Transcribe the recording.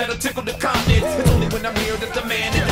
that'll tickle the continent. It's only when I'm here that the man